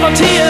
poverty